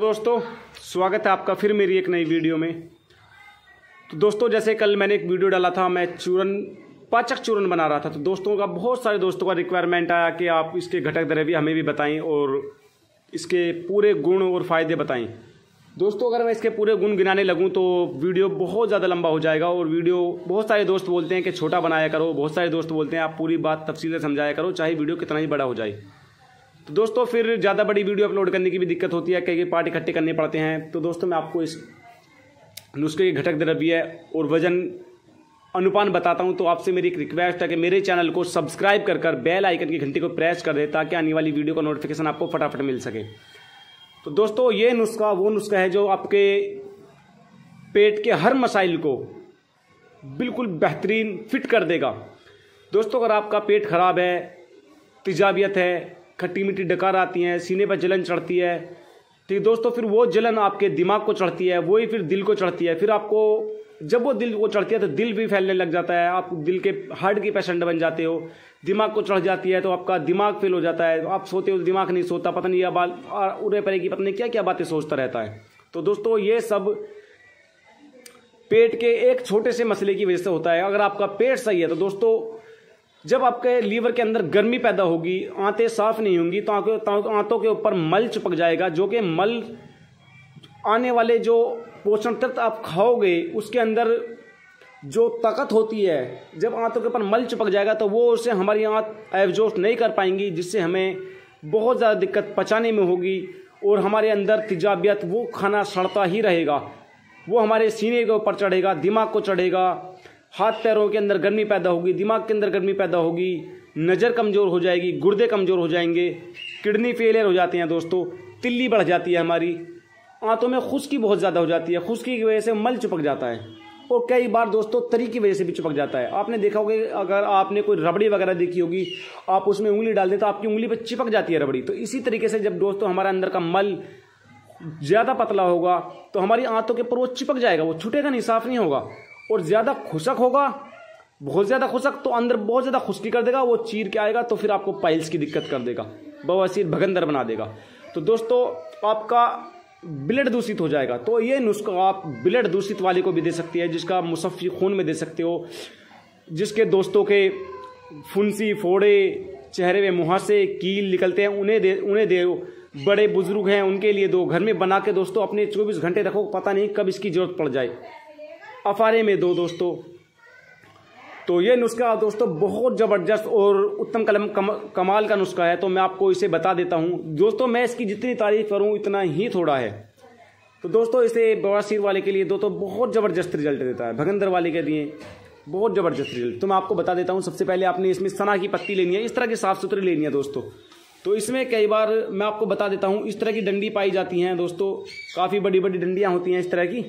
दोस्तों, स्वागत है आपका फिर मेरी एक नई वीडियो में। तो दोस्तों, जैसे कल मैंने एक वीडियो डाला था, मैं चूरन, पाचक चूरन बना रहा था तो दोस्तों का, बहुत सारे दोस्तों का रिक्वायरमेंट आया कि आप इसके घटक द्रव्य हमें भी बताएँ और इसके पूरे गुण और फ़ायदे बताएँ। दोस्तों, अगर मैं इसके पूरे गुण गिनाने लगूँ तो वीडियो बहुत ज़्यादा लंबा हो जाएगा और वीडियो, बहुत सारे दोस्त बोलते हैं कि छोटा बनाया करो, बहुत सारे दोस्त बोलते हैं, आप पूरी बात तफसील से समझाया करो, चाहे वीडियो कितना ही बड़ा हो जाए। तो दोस्तों, फिर ज़्यादा बड़ी वीडियो अपलोड करने की भी दिक्कत होती है, कई कई पार्ट इकट्ठे करने पड़ते हैं। तो दोस्तों, मैं आपको इस नुस्खे के घटक द्रव्य और वज़न अनुपान बताता हूँ। तो आपसे मेरी एक रिक्वेस्ट है कि मेरे चैनल को सब्सक्राइब कर कर बेल आइकन की घंटी को प्रेस कर दे, ताकि आने वाली वीडियो का नोटिफिकेशन आपको फटाफट मिल सके। तो दोस्तों, ये नुस्खा, वो नुस्खा है जो आपके पेट के हर मसाइल को बिल्कुल बेहतरीन फिट कर देगा। दोस्तों, अगर आपका पेट खराब है, तिजाबियत है खट्टी मीठी डकार आती हैं, सीने पर जलन चढ़ती है। ठीक दोस्तों, फिर वो जलन आपके दिमाग को चढ़ती है वही फिर दिल को चढ़ती है। फिर आपको, जब वो दिल को चढ़ती है तो दिल भी फैलने लग जाता है। आप दिल के हार्ट की पेशेंट बन जाते हो, दिमाग को चढ़ जाती है तो आपका दिमाग फेल हो जाता है। आप सोते हो तो दिमाग नहीं सोता, पता नहीं बाल उड़े पड़ेगी पता नहीं क्या क्या बातें सोचता रहता है। तो दोस्तों, ये सब पेट के एक छोटे से मसले की वजह से होता है। अगर आपका पेट सही है तो दोस्तों जब आपके लीवर के अंदर गर्मी पैदा होगी, आंतें साफ़ नहीं होंगी तो आंतों के ऊपर मल चिपक जाएगा, जो कि मल आने वाले जो पोषण तत्व आप खाओगे, उसके अंदर जो ताकत होती है, जब आंतों के ऊपर मल चिपक जाएगा तो वो उसे हमारी आंत एवजोस्ट नहीं कर पाएँगी, जिससे हमें बहुत ज़्यादा दिक्कत पचाने में होगी, और हमारे अंदर तिजाबियत, वो खाना सड़ता ही रहेगा। वो हमारे सीने के ऊपर चढ़ेगा, दिमाग को चढ़ेगा हाथ पैरों के अंदर गर्मी पैदा होगी, दिमाग के अंदर गर्मी पैदा होगी, नज़र कमज़ोर हो जाएगी, गुर्दे कमज़ोर हो जाएँगे, किडनी फेलियर हो जाती हैं दोस्तों, तिल्ली बढ़ जाती है हमारी, आंतों में खुश्की बहुत ज़्यादा हो जाती है, खुश्की की वजह से मल चिपक जाता है, और कई बार दोस्तों तरी की वजह से भी चिपक जाता है। आपने देखा होगा अगर आपने कोई रबड़ी वगैरह देखी होगी, आप उसमें उंगली डाल दें तो आपकी उंगली पर चिपक जाती है रबड़ी। तो इसी तरीके से जब दोस्तों हमारे अंदर का मल ज़्यादा पतला होगा तो हमारी आंतों के ऊपर वो चिपक जाएगा, वो छूटेगा नहीं, साफ़ नहीं होगा। और ज़्यादा खुशक होगा, बहुत ज़्यादा खुशक तो अंदर बहुत ज़्यादा खुशकी कर देगा, वो चीर के आएगा तो फिर आपको पाइल्स की दिक्कत कर देगा, बवासीर भगंदर बना देगा। तो दोस्तों, आपका ब्लड दूषित हो जाएगा। तो ये नुस्खा आप ब्लड दूषित वाले को भी दे सकती है, जिसका मुसफ़ी खून में दे सकते हो, जिसके दोस्तों के फुंसी, फोड़े, चेहरे में मुहासे, कील निकलते हैं, उन्हें दे उन्हें दे। बड़े बुज़ुर्ग हैं, उनके लिए दो घर में बना के दोस्तों, अपने 24 घंटे रखो, पता नहीं कब इसकी ज़रूरत पड़ जाए। अफारे में दो दोस्तों। तो ये नुस्खा दोस्तों बहुत ज़बरदस्त और उत्तम कलम कम, कमाल का नुस्खा है तो मैं आपको इसे बता देता हूँ। दोस्तों मैं इसकी जितनी तारीफ़ करूँ इतना ही थोड़ा है। तो दोस्तों इसे बवासीर वाले के लिए दोस्तों बहुत ज़बरदस्त रिज़ल्ट देता है भगंदर वाले के लिए बहुत ज़बरदस्त रिज़ल्ट। तो मैं आपको बता देता हूँ सबसे पहले आपने इसमें सना की पत्ती लेनी है इस तरह की साफ़ सुथरी लेनी है दोस्तों। तो इसमें कई बार मैं आपको बता देता हूँ इस तरह की डंडी पाई जाती हैं दोस्तों काफ़ी बड़ी बड़ी डंडियाँ होती हैं इस तरह की।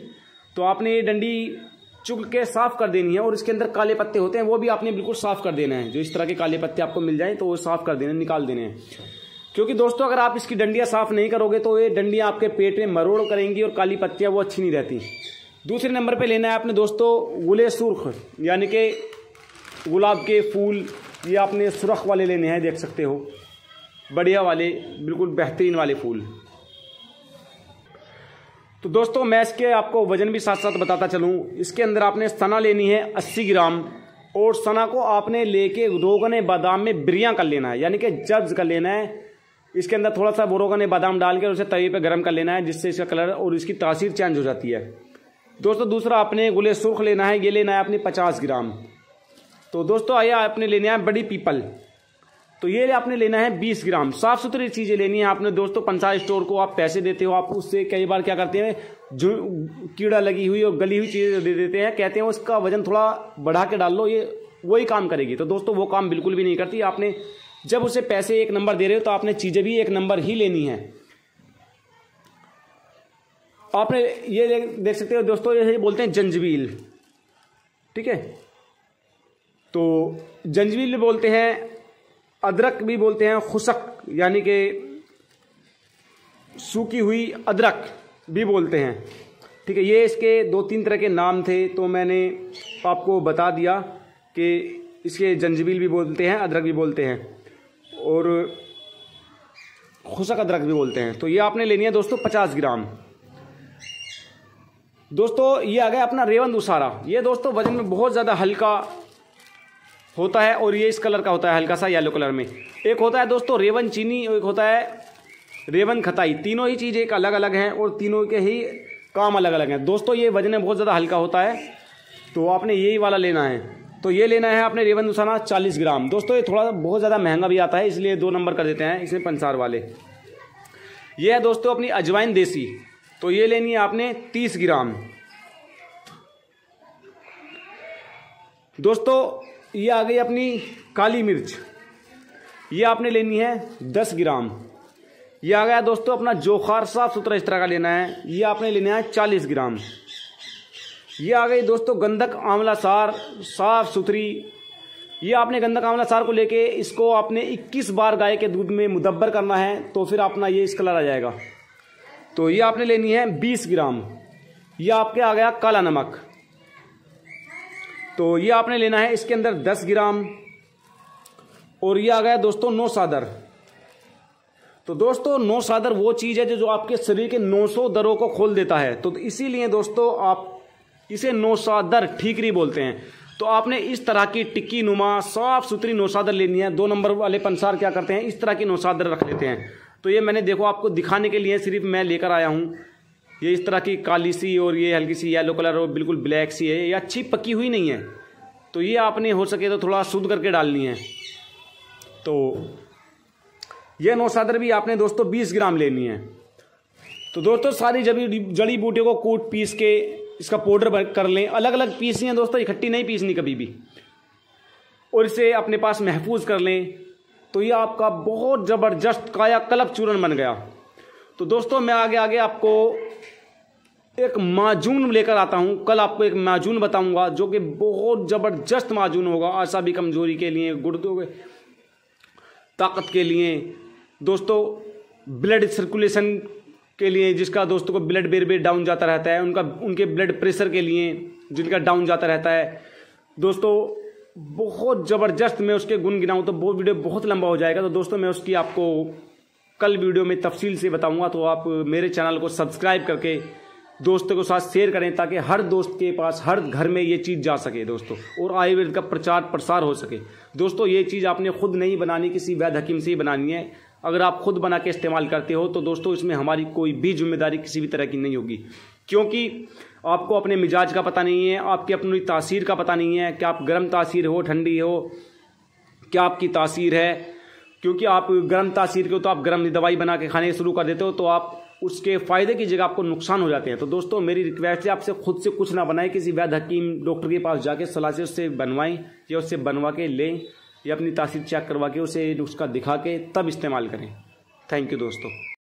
तो आपने ये डंडी चुग के साफ़ कर देनी है और इसके अंदर काले पत्ते होते हैं, वो भी आपने बिल्कुल साफ़ कर देना है। जो इस तरह के काले पत्ते आपको मिल जाएँ तो वो साफ़ कर देने, निकाल देने हैं। क्योंकि दोस्तों, अगर आप इसकी डंडियाँ साफ़ नहीं करोगे तो ये डंडियाँ आपके पेट में मरोड़ करेंगी और काली पत्तियाँ वो अच्छी नहीं रहती। दूसरे नंबर पे लेना है आपने दोस्तों, गुले सुर्ख, यानी कि गुलाब के फूल, ये आपने सुरख वाले लेने हैं, देख सकते हो। बढ़िया वाले, बिल्कुल बेहतरीन वाले फूल। तो दोस्तों, मैं इसके आपको वज़न भी साथ साथ बताता चलूँ। इसके अंदर आपने सना लेनी है 80 ग्राम और सना को आपने लेके रोगन बादाम में बिरिया कर लेना है, यानी कि जब्ज कर लेना है। इसके अंदर थोड़ा सा वो बादाम डाल के उसे तवे पे गर्म कर लेना है, जिससे इसका कलर और इसकी तासीर चेंज हो जाती है। दोस्तों, दूसरा आपने गुले सुर्ख लेना है, ये लेना है आपने पचास ग्राम। तो दोस्तों, आइए आपने लेना है बड़ी पीपल। तो ये आपने लेना है 20 ग्राम। साफ़ सुथरी चीज़ें लेनी है आपने। दोस्तों, पंचायत स्टोर को आप पैसे देते हो, आप उससे कई बार क्या करते हैं, जो कीड़ा लगी हुई और गली हुई चीज़ें दे देते हैं, कहते हैं उसका वज़न थोड़ा बढ़ा के डाल लो, ये वही काम करेगी। तो दोस्तों, वो काम बिल्कुल भी नहीं करती। आपने जब उसे पैसे एक नंबर दे रहे हो तो आपने चीज़ें भी एक नंबर ही लेनी है। आपने ये देख सकते हो दोस्तों ये बोलते हैं जंजबील ठीक है? तो जंजबील बोलते हैं अदरक भी बोलते हैं, खुशक, यानी कि सूखी हुई अदरक भी बोलते हैं। ठीक है, ये इसके दो तीन तरह के नाम थे तो मैंने आपको बता दिया कि इसके जंजबील भी बोलते हैं, अदरक भी बोलते हैं, और खुशक अदरक भी बोलते हैं। तो ये आपने लेनी है दोस्तों पचास ग्राम। दोस्तों, ये आ गया अपना रेवन उसारा। ये दोस्तों वज़न में बहुत ज़्यादा हल्का होता है और ये इस कलर का होता है, हल्का सा येलो कलर में। एक होता है दोस्तों रेवन चीनी, एक होता है रेवन खताई। तीनों ही चीज़ एक अलग अलग हैं और तीनों के ही काम अलग अलग हैं। दोस्तों, ये वज़न बहुत ज़्यादा हल्का होता है तो आपने यही वाला लेना है। तो ये लेना है आपने रेवन दुसाना चालीस ग्राम। दोस्तों, ये थोड़ा बहुत ज़्यादा महँगा भी आता है, इसलिए दो नंबर कर देते हैं, इसमें पंसार वाले। ये है दोस्तों अपनी अजवाइन देसी। तो ये लेनी है आपने तीस ग्राम। दोस्तों ये आ गई अपनी काली मिर्च। ये आपने लेनी है दस ग्राम। ये आ गया दोस्तों अपना जोखार साफ़ सुथरा इस तरह का लेना है। ये आपने लेना है चालीस ग्राम। ये आ गई दोस्तों गंधक आंवला सार, साफ़ सुथरी। ये आपने गंधक आंवला सार को लेके इसको आपने 21 बार गाय के दूध में मुदब्बर करना है तो फिर अपना ये इस कलर आ जाएगा। तो ये आपने लेनी है 20 ग्राम। ये आपके आ गया काला नमक। तो ये आपने लेना है इसके अंदर 10 ग्राम और ये आ गया दोस्तों नौ सादर। तो दोस्तों नौ सादर वो चीज़ है जो जो आपके शरीर के 900 दरों को खोल देता है। तो इसीलिए दोस्तों आप इसे नौ सादर ठीकरी बोलते हैं। तो आपने इस तरह की टिक्की नुमा, साफ़ सुथरी नौसादर लेनी है। दो नंबर वाले पंसार क्या करते हैं? इस तरह की नौसादर रख लेते हैं। तो ये मैंने देखो आपको दिखाने के लिए सिर्फ़ मैं लेकर आया हूँ। ये इस तरह की काली सी और ये हल्की सी येलो कलर और बिल्कुल ब्लैक सी है, ये अच्छी पकी हुई नहीं है। तो ये आपने हो सके तो थोड़ा शुद्ध करके डालनी है। तो ये नौसादर भी आपने दोस्तों बीस ग्राम लेनी है। तो दोस्तों सारी जड़ी जड़ी बूटियों को कूट पीस के इसका पाउडर कर लें। अलग अलग पीसनी है दोस्तों, इकट्ठी नहीं पीसनी कभी भी। और इसे अपने पास महफूज कर लें। तो ये आपका बहुत ज़बरदस्त काया कलप चूरन बन गया। तो दोस्तों मैं आगे आगे आपको एक माजून लेकर आता हूँ। कल आपको एक माजून बताऊँगा, जो कि बहुत ज़बरदस्त माजून होगा। आशा भी कमज़ोरी के लिए गुर्दों के ताकत के लिए। दोस्तों ब्लड सर्कुलेशन के लिए जिसका दोस्तों को ब्लड बेर बेर डाउन जाता रहता है, उनका, उनके ब्लड प्रेशर के लिए जिनका डाउन जाता रहता है। दोस्तों, बहुत ज़बरदस्त मैं उसके गुण गिनाऊँ तो वो वीडियो बहुत लंबा हो जाएगा। तो दोस्तों, मैं उसकी आपको कल वीडियो में तफसील से बताऊँगा। तो आप मेरे चैनल को सब्सक्राइब करके दोस्तों के साथ शेयर करें ताकि हर दोस्त के पास, हर घर में ये चीज़ जा सके दोस्तों और आयुर्वेद का प्रचार प्रसार हो सके। दोस्तों, ये चीज़ आपने खुद नहीं बनानी, किसी वैध हकीम से ही बनानी है। अगर आप खुद बना के इस्तेमाल करते हो तो दोस्तों, इसमें हमारी कोई भी ज़िम्मेदारी किसी भी तरह की नहीं होगी। क्योंकि आपको अपने मिजाज का पता नहीं है, आपकी अपनी तासीर का पता नहीं है कि आप गर्म तासीर हो, ठंडी हो, क्या आपकी तासीर है। क्योंकि आप गर्म तासीर के हो तो आप गर्म दवाई बना के खाने शुरू कर देते हो तो आप उसके फ़ायदे की जगह आपको नुकसान हो जाते हैं। तो दोस्तों, मेरी रिक्वेस्ट है, आपसे खुद से कुछ ना बनाएँ, किसी वैध हकीम डॉक्टर के पास जाके सलाह से उससे बनवाएँ, या उससे बनवा के लें, या अपनी तासीर चेक करवा के उसे उसका दिखा के तब इस्तेमाल करें। थैंक यू दोस्तों।